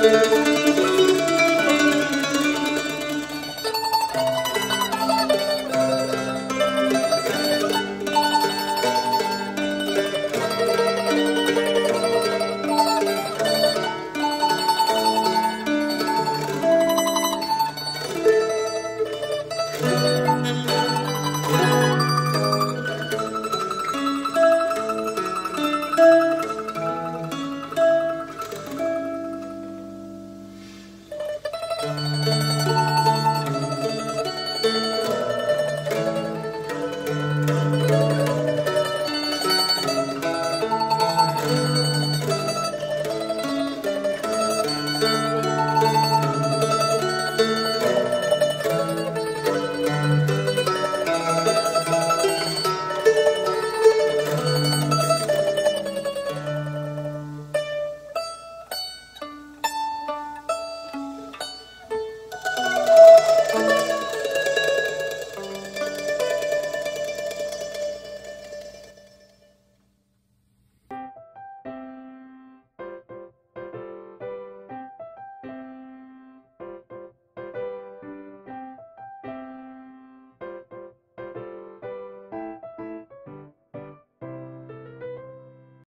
Música